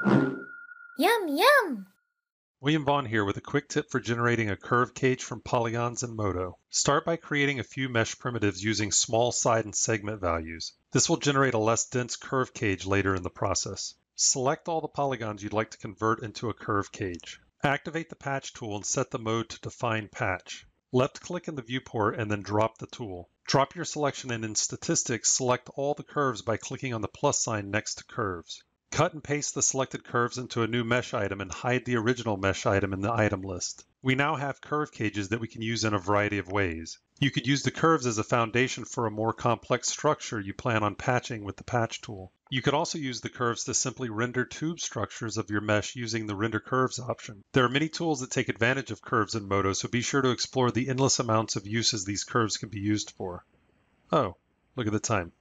Yum, yum! William Vaughan here with a quick tip for generating a curve cage from polygons in Modo. Start by creating a few mesh primitives using small side and segment values. This will generate a less dense curve cage later in the process. Select all the polygons you'd like to convert into a curve cage. Activate the patch tool and set the mode to define patch. Left click in the viewport and then drop the tool. Drop your selection and in statistics, select all the curves by clicking on the plus sign next to curves. Cut and paste the selected curves into a new mesh item and hide the original mesh item in the item list. We now have curve cages that we can use in a variety of ways. You could use the curves as a foundation for a more complex structure you plan on patching with the patch tool. You could also use the curves to simply render tube structures of your mesh using the Render Curves option. There are many tools that take advantage of curves in Modo, so be sure to explore the endless amounts of uses these curves can be used for. Oh, look at the time.